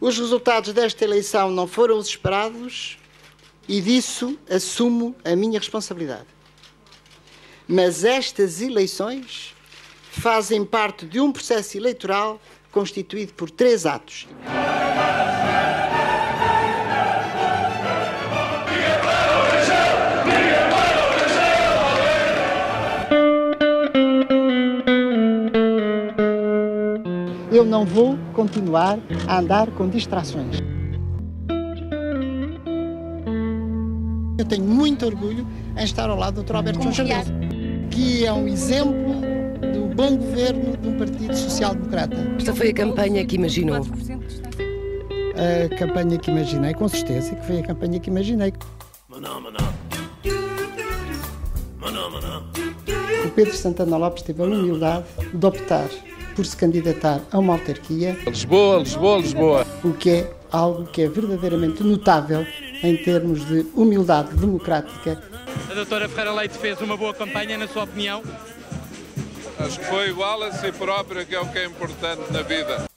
Os resultados desta eleição não foram os esperados e disso assumo a minha responsabilidade. Mas estas eleições fazem parte de um processo eleitoral constituído por três atos. Eu não vou continuar a andar com distrações. Eu tenho muito orgulho em estar ao lado do Dr. Alberto João Jardim, que é um exemplo do bom governo de um Partido Social Democrata. Esta foi a campanha que imaginou. A campanha que imaginei, com certeza, que foi a campanha que imaginei. O Pedro Santana Lopes teve a humildade de optar por se candidatar a uma autarquia, Lisboa, Lisboa, Lisboa. o que é algo que é verdadeiramente notável em termos de humildade democrática. A doutora Ferreira Leite fez uma boa campanha, na sua opinião? Acho que foi igual a si própria, que é o que é importante na vida.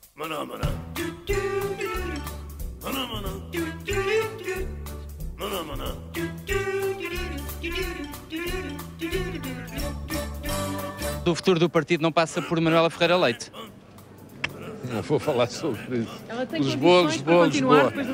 O futuro do partido não passa por Manuela Ferreira Leite. Não vou falar sobre isso. Ela tem Lisboa, condições Lisboa, para continuar Lisboa. depois